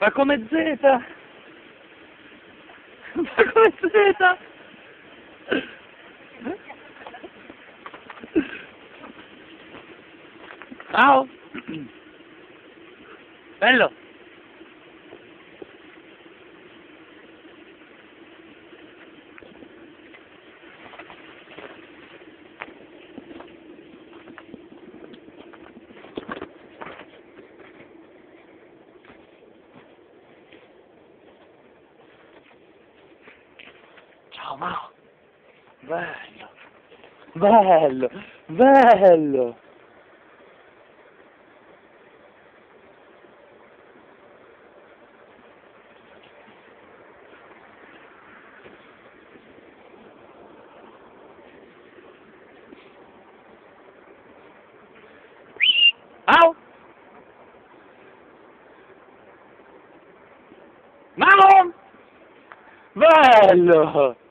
Ma come Z? Ma come Z? Ciao! Bello! Mao! Bello! Bello! Bello! Bello!